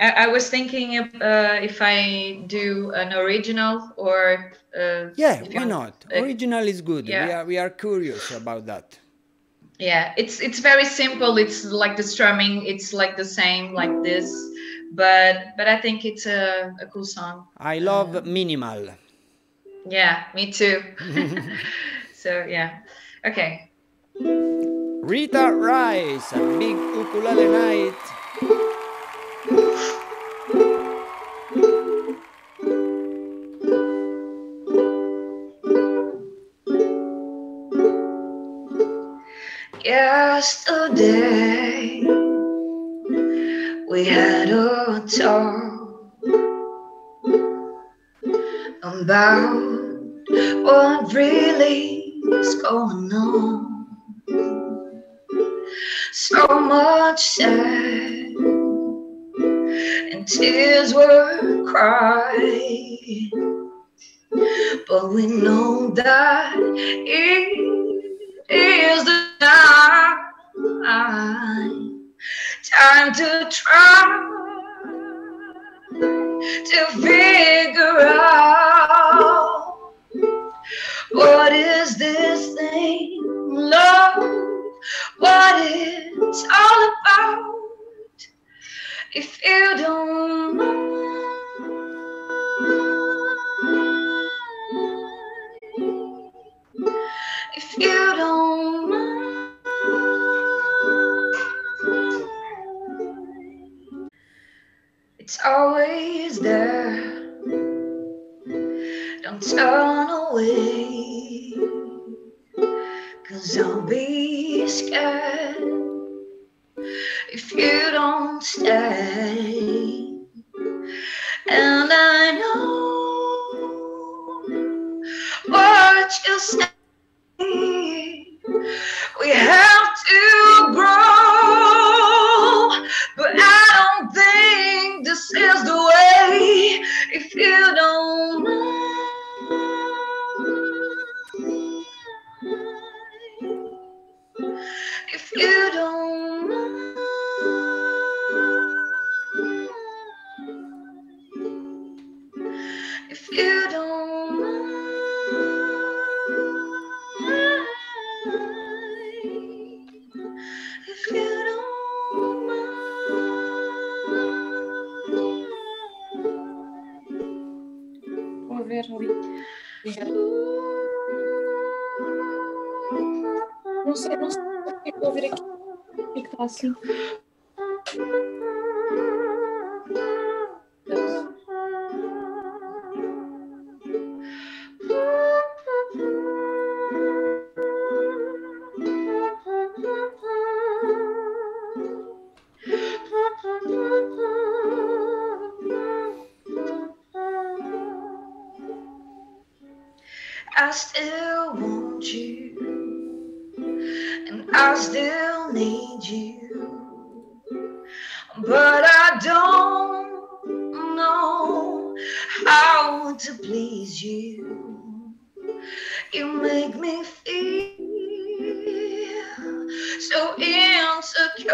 I, I was thinking if, uh, if I do an original or uh, yeah, why not? Original is good. We yeah. are we are curious about that. yeah it's it's very simple it's like the strumming it's like the same like this but but i think it's a, a cool song I love minimal. yeah me too so yeah okay Rita Rice, a big ukulele night. Yesterday we had a talk about what really is going on. So much said, and tears were cried. But we know that it is the time, time to try to figure out what is this thing, love, what it's all about. If you don't it's always there. Don't turn away, cause I'll be scared if you don't stay. And I know what you say. You don't mind, if you don't mind, if you don't mind. Vou ver ali. Obrigada. Não sei, não sei. Vou aqui. O que está assim? I still I still need you, but I don't know how to please you. You make me feel so insecure,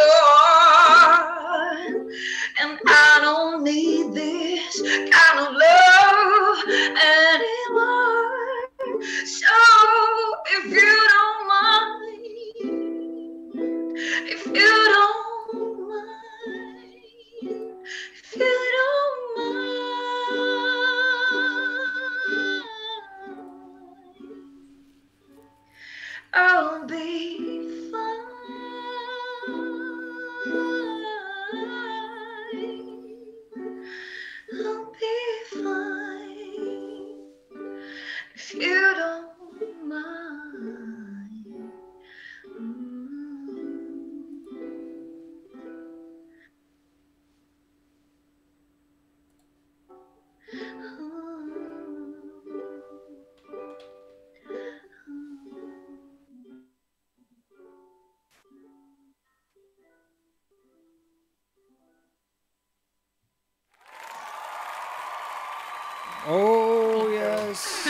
Oh yes.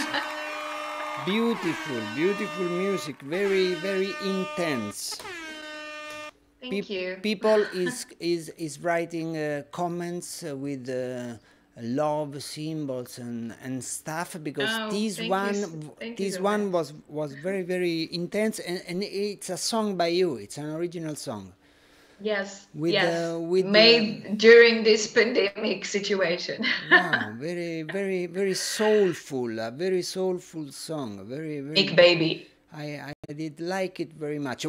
beautiful, beautiful music. Very, very intense. Thank you. People is is is writing uh, comments uh, with uh, love symbols and and stuff because Oh, this one this one was was very very intense and, and it's a song by you. It's an original song. Yes, With, yes, with, made during this pandemic situation. Wow, very very very soulful, a very soulful song. Very very. Big baby. I I did like it very much.